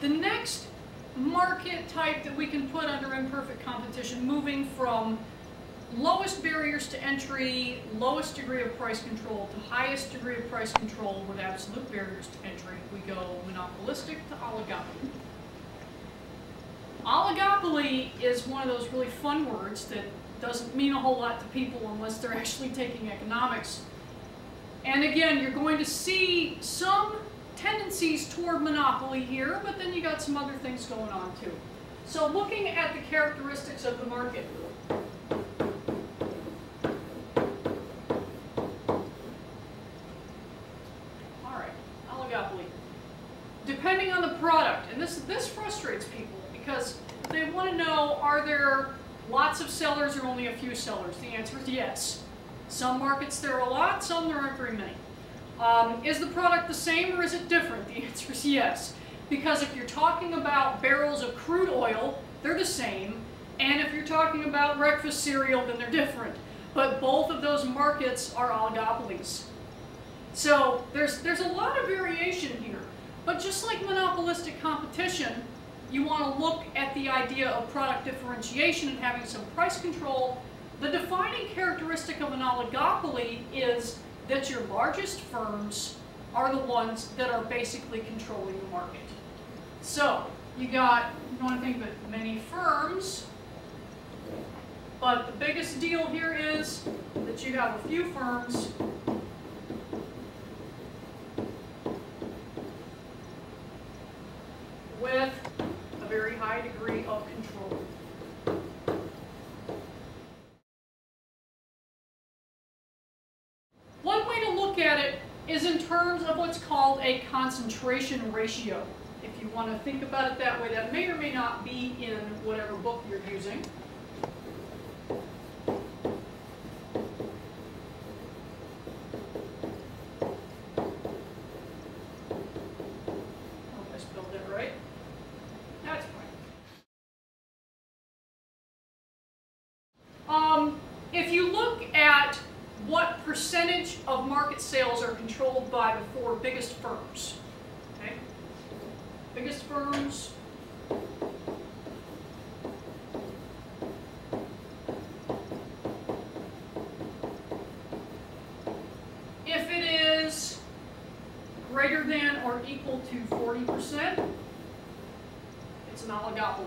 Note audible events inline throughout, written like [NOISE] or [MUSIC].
The next market type that we can put under imperfect competition, moving from lowest barriers to entry, lowest degree of price control to highest degree of price control with absolute barriers to entry, we go monopolistic to oligopoly. Oligopoly is one of those really fun words that doesn't mean a whole lot to people unless they're [LAUGHS] actually taking economics. And again, you're going to see some tendencies toward monopoly here, but then you got some other things going on too. So looking at the characteristics of the market. Depending on the product, and this, this frustrates people because they want to know, are there lots of sellers or only a few sellers? The answer is yes. Some markets there are a lot, some there aren't very many. Um, is the product the same or is it different? The answer is yes. Because if you're talking about barrels of crude oil, they're the same. And if you're talking about breakfast cereal, then they're different. But both of those markets are oligopolies. So there's, there's a lot of variation here. But just like monopolistic competition, you want to look at the idea of product differentiation and having some price control. The defining characteristic of an oligopoly is that your largest firms are the ones that are basically controlling the market. So, you got, you want of many firms, but the biggest deal here is that you have a few firms with a very high degree of control. One way to look at it is in terms of what's called a concentration ratio. If you want to think about it that way, that may or may not be in whatever book you're using. Hope I spelled it right. That's fine. Um, if you look at what percentage of market sales are controlled by the four biggest firms, okay? Biggest firms, if it is greater than or equal to 40%, it's an oligopoly.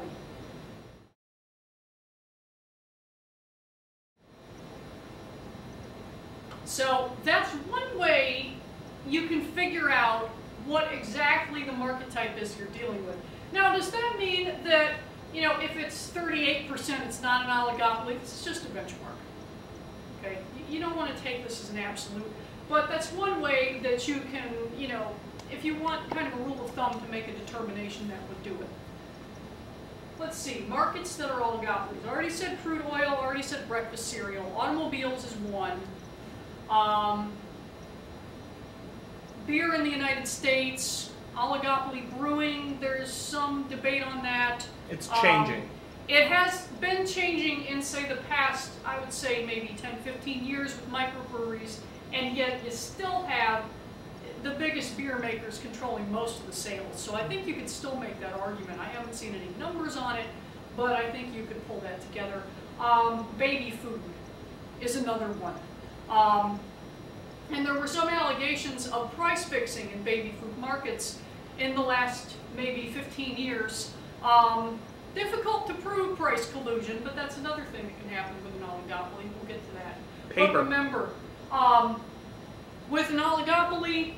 So that's one way you can figure out what exactly the market type is you're dealing with. Now, does that mean that, you know, if it's 38%, it's not an oligopoly? This is just a benchmark. Okay? You don't want to take this as an absolute, but that's one way that you can, you know, if you want kind of a rule of thumb to make a determination, that would do it. Let's see, markets that are oligopolies. I already said crude oil, already said breakfast cereal. Automobiles is one. Um, beer in the United States, oligopoly brewing, there's some debate on that. It's Um, changing. It has been changing in, say, the past, I would say, maybe 10, 15 years with microbreweries, and yet you still have the biggest beer makers controlling most of the sales. So I think you could still make that argument. I haven't seen any numbers on it, but I think you could pull that together. Um, baby food is another one. Um, and there were some allegations of price fixing in baby food markets in the last maybe 15 years. Um, difficult to prove price collusion, but that's another thing that can happen with an oligopoly. We'll get to that. But remember, um, with an oligopoly,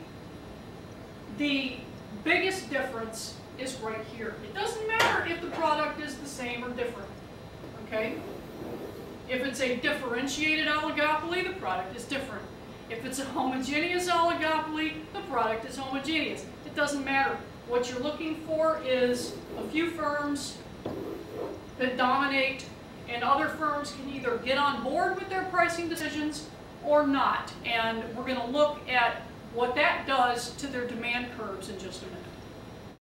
the biggest difference is right here. It doesn't matter if the product is the same or different, okay? If it's a differentiated oligopoly, the product is different. If it's a homogeneous oligopoly, the product is homogeneous. It doesn't matter. What you're looking for is a few firms that dominate and other firms can either get on board with their pricing decisions or not. And we're going to look at what that does to their demand curves in just a minute.